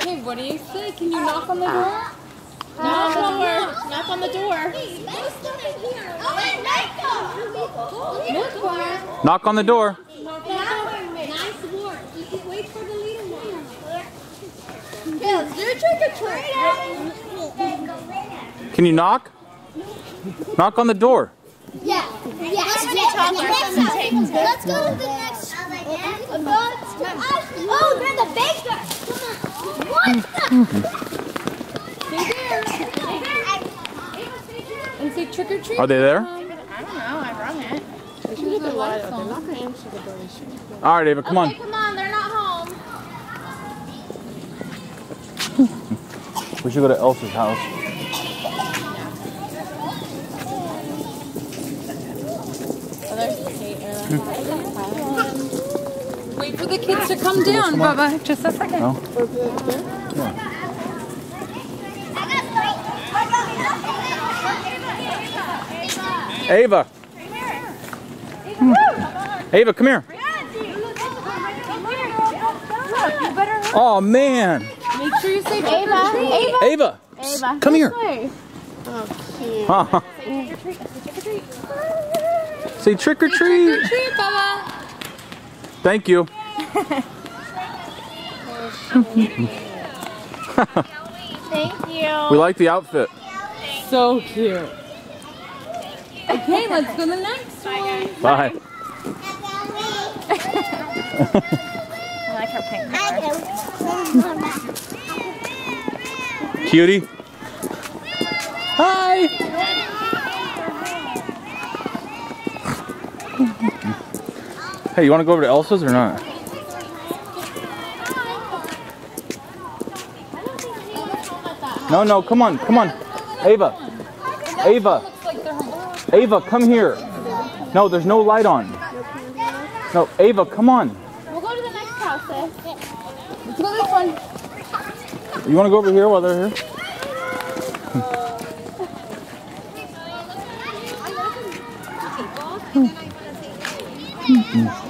Hey, what do you say? Can you knock on the door? Knock on the door. Knock on the door. Knock on the door. Nice work. You can wait for the little one. Yes, do trick or treat. Can you knock? Knock on the door. Yeah. Yeah. Let's go to the next house. Let's go to the next. Oh, they're the baker. Come on. What And say trick or treat. Are they there? I don't know. I rung it. All right, Ava, come on. Come on. They're not home. We should go to Elsa's house. Wait for the kids to come down, Bubba. Just a second. No? Ava. Hmm. Ava, come here. Oh man. Make sure you say Ava. Ava. Ava. Ava. Come here. Way. Oh, huh. Say trick or treat. treat, Bubba. Thank you. Thank you. We like the outfit. So cute. Okay, let's go to the next one. Bye. I like her pink color. Cutie. Hi. Hey, you want to go over to Elsa's or not? No, no, come on, come on. Ava. Ava. Ava, come here. No, there's no light on. No, Ava, come on. We'll go to the next house. eh? Let's go this one. You want to go over here while they're here? You.